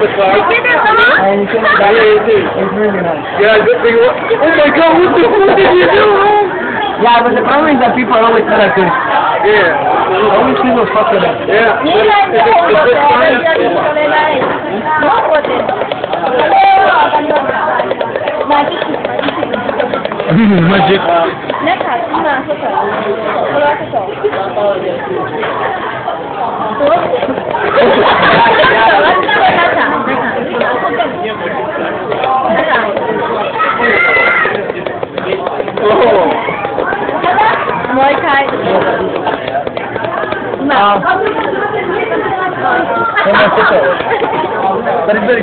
the car. And you can Yeah. It's really nice. Yeah, good thing. Oh my God! What the fuck did you do? Yeah, but the problem is that people always tell us this. Yeah. Always people fuck with us. Yeah. But Mira, is it, is this fine? Magic. Oh. Muay Thai. Mà. Không. Em nói